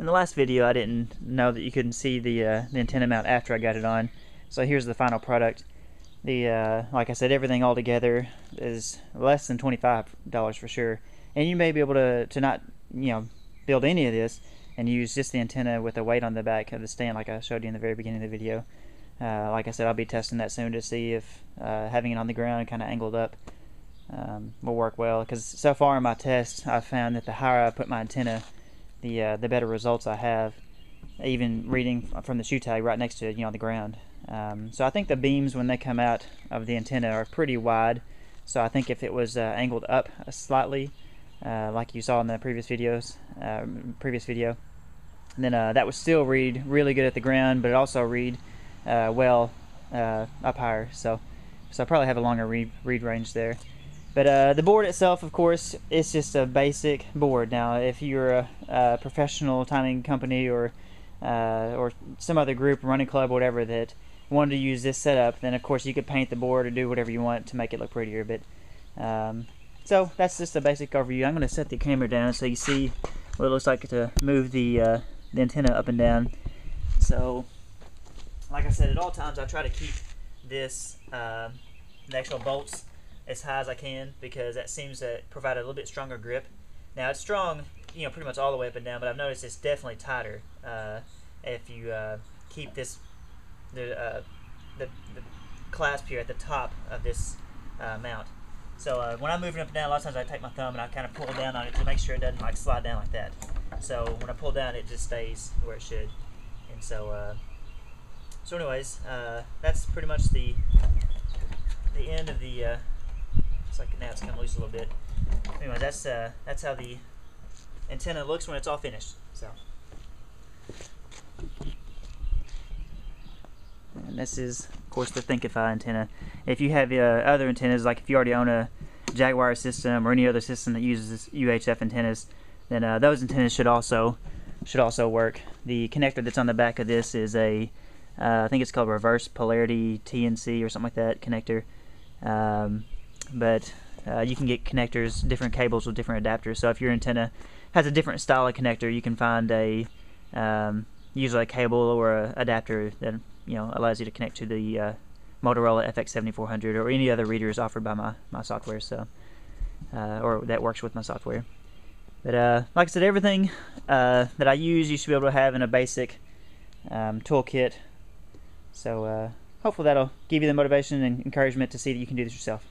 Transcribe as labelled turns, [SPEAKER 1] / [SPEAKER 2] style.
[SPEAKER 1] in the last video I didn't know that you couldn't see the, uh, the antenna mount after I got it on. So here's the final product. The uh, Like I said, everything all together is less than $25 for sure. And you may be able to, to not, you know, build any of this and use just the antenna with a weight on the back of the stand like I showed you in the very beginning of the video. Uh, like I said, I'll be testing that soon to see if uh, having it on the ground kind of angled up um, will work well. Because so far in my tests, I've found that the higher I put my antenna, the uh, the better results I have. Even reading from the shoe tag right next to it, you know, on the ground. Um, so I think the beams when they come out of the antenna are pretty wide. So I think if it was uh, angled up slightly, uh, like you saw in the previous videos, uh, previous video, then uh, that would still read really good at the ground, but it also read uh, well uh, up higher. So, so I probably have a longer read, read range there. But uh, the board itself, of course, it's just a basic board. Now, if you're a, a professional timing company or uh, or some other group, running club, whatever, that wanted to use this setup, then of course you could paint the board or do whatever you want to make it look prettier. But um, so that's just a basic overview. I'm going to set the camera down so you see what it looks like to move the uh, the antenna up and down. So like I said, at all times I try to keep this uh, the actual bolts as high as I can because that seems to provide a little bit stronger grip. Now it's strong, you know, pretty much all the way up and down, but I've noticed it's definitely tighter uh, if you uh, keep this the, uh, the, the clasp here at the top of this uh, mount. So uh, when I'm moving up and down, a lot of times I take my thumb and I kind of pull down on it to make sure it doesn't like slide down like that. So when I pull down, it just stays where it should. And so so anyways, uh, that's pretty much the the end of the. Like now it's kind of loose a little bit. Anyways, that's uh, that's how the antenna looks when it's all finished. So. And this is, of course, the Thinkified antenna. If you have uh, other antennas, like if you already own a Jaguar system or any other system that uses UHF antennas, then uh, those antennas should also should also work. The connector that's on the back of this is a uh, I think it's called reverse polarity TNC or something like that connector. Um, but uh, you can get connectors, different cables with different adapters. So if your antenna has a different style of connector, you can find a um, usually a cable or a adapter that you know allows you to connect to the uh, Motorola FX7400 or any other readers offered by my my software. So uh, or that works with my software. But uh, like I said, everything uh, that I use, you should be able to have in a basic um, toolkit so uh, hopefully that'll give you the motivation and encouragement to see that you can do this yourself.